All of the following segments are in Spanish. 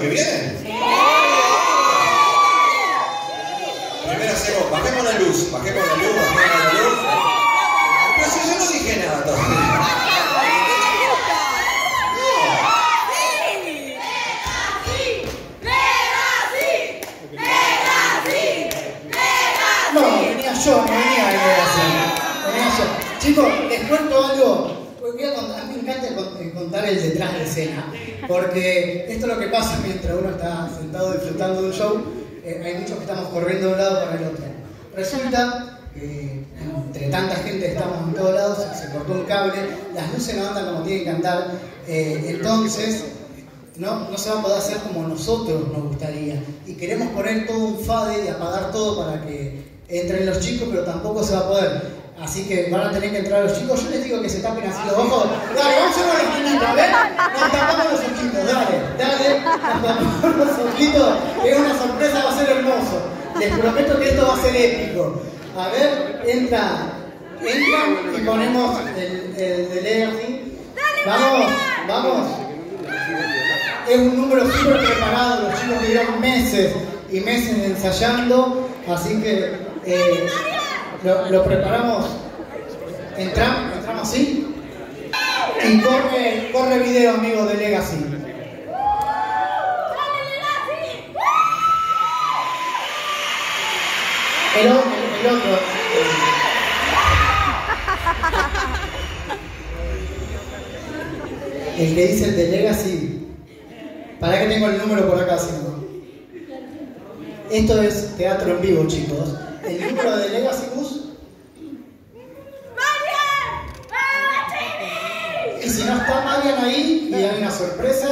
que viene? Primero hacemos, bajemos la luz, bajemos la luz, bajemos la luz. Pero si yo no dije nada todavía. No, venía yo, no venía a así. Venía yo. Chicos, les cuento algo. A contar, me encanta con- contar el detrás de escena, porque esto es lo que pasa mientras uno está sentado disfrutando de un show. eh, hay muchos que estamos corriendo de un lado para el otro. Resulta que entre tanta gente estamos en todos lados, se cortó un cable, las luces no andan como tienen que andar, eh, entonces no, no se va a poder hacer como nosotros nos gustaría. Y queremos poner todo un fade y apagar todo para que entren los chicos, pero tampoco se va a poder. Así que van a tener que entrar los chicos. Yo les digo que se tapen así los ojos. Dale, vamos a los ojitos, a ver. Nos tapamos los ojitos, dale, dale. Nos tapamos los ojitos. Es una sorpresa, va a ser hermoso. Les prometo que esto va a ser épico. A ver, entra, entra y ponemos el, el de Legacy. Vamos, vamos. Es un número súper preparado, los chicos llevan meses y meses ensayando, así que eh, lo, lo preparamos. Entramos, entramos así. Y corre, corre video, amigo de Legacy. El, o- el otro. El que dice el de Legacy. Para que tengo el número por acá. Esto es teatro en vivo, chicos. El número de Legacy Bus. Y si no está Marian ahí y hay una sorpresa.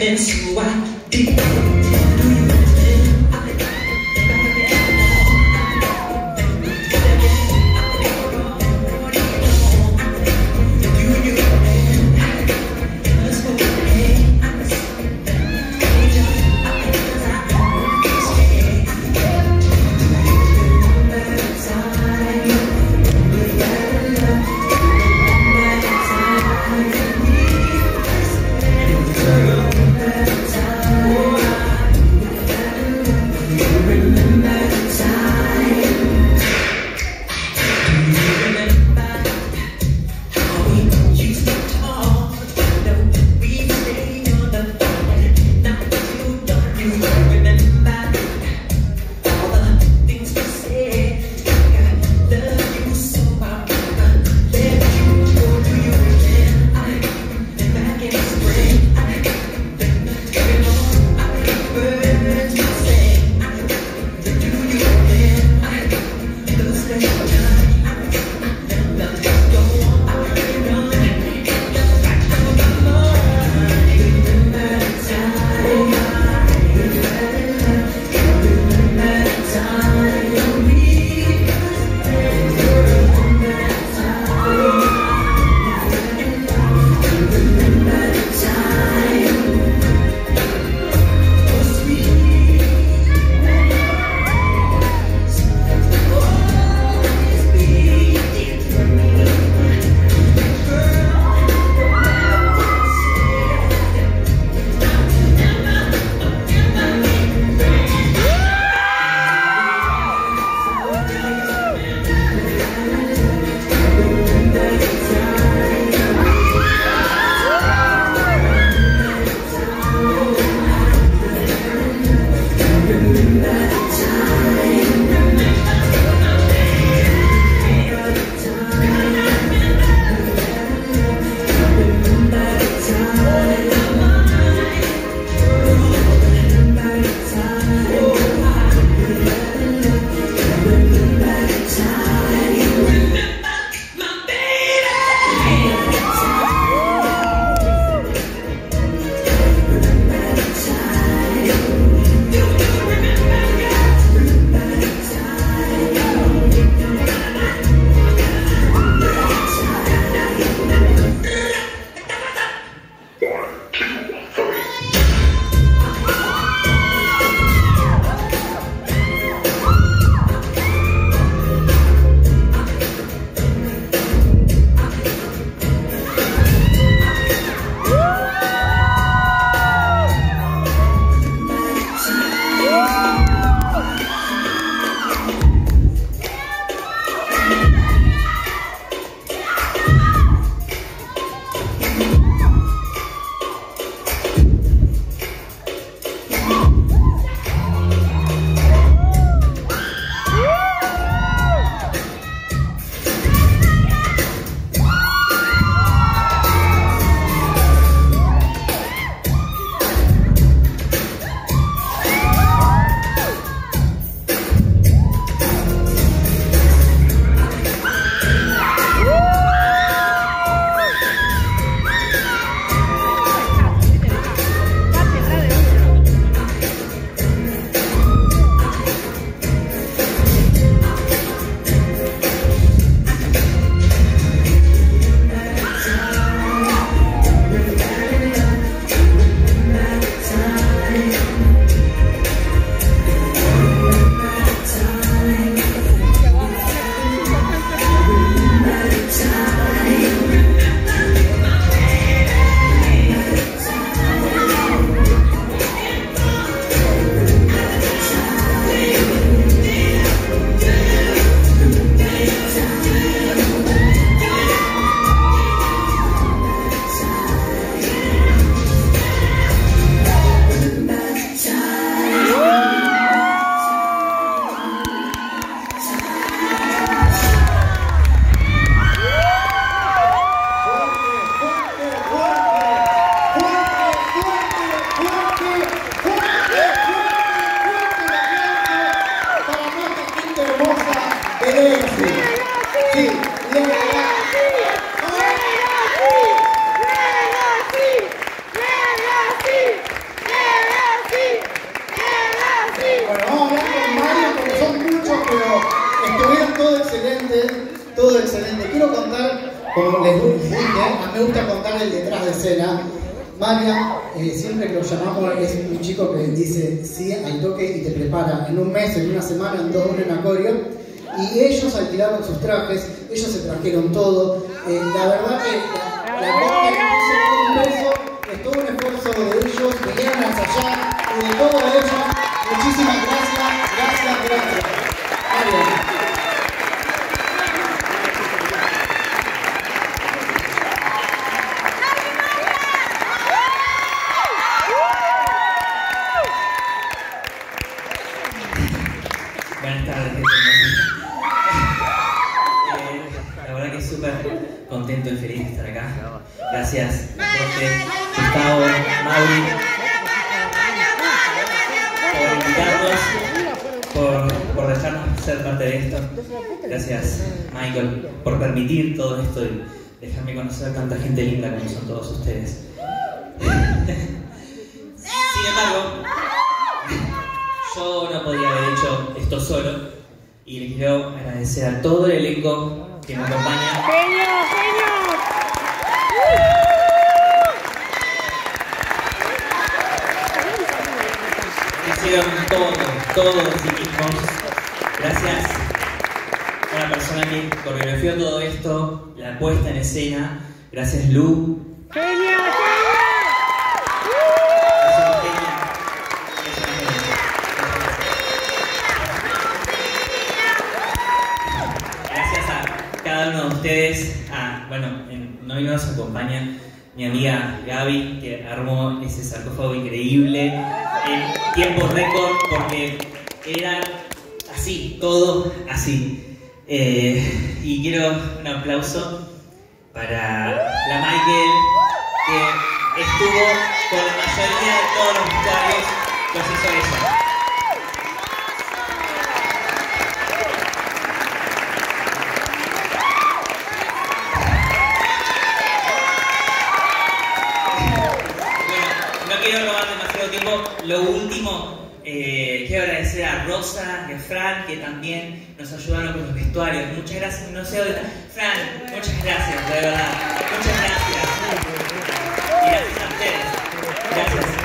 evidence you are deep. Legacy. Sí, Legacy. Bueno, vamos a hablar con Mario porque son muchos, pero estuvieron todo excelente, todo excelente. Quiero contar, como les dije, a mí me gusta contar el detrás de escena. María, siempre que lo llamamos, es un chico que dice sí al toque y te prepara en un mes, en una semana, en dos, en una y ellos alquilaron sus trajes, ellos se trajeron todo. Eh, la verdad que la, la que no se un peso, es todo un esfuerzo de ellos, vinieron a ensayar y de todo ellos. Muchísimas gracias, gracias, gracias. Y dejarme conocer a tanta gente linda como son todos ustedes. Sin embargo, yo no podía haber hecho esto solo y les quiero agradecer a todo el elenco que me acompaña. ¡Genio, genio! Hicieron todo, todo de sí mismos. Gracias persona que coreografió todo esto, la puesta en escena. Gracias Lu. ¡Genio, genio! Es una genia. Es una genia. Gracias a cada uno de ustedes. A, bueno, en, hoy nos acompaña mi amiga Gaby, que armó ese sarcófago increíble en tiempo récord, porque era así, todo así. Eh, y quiero un aplauso para la Michael, que estuvo con la mayoría de todos los vestuarios, los hizo ella. Bueno, no quiero robar demasiado tiempo. Lo último, eh, quiero agradecer a Rosa y Fran que también nos ayudaron con los vestuarios. Muchas gracias. No sé. Fran, muchas gracias, de verdad. Muchas gracias. Gracias a ustedes. Gracias.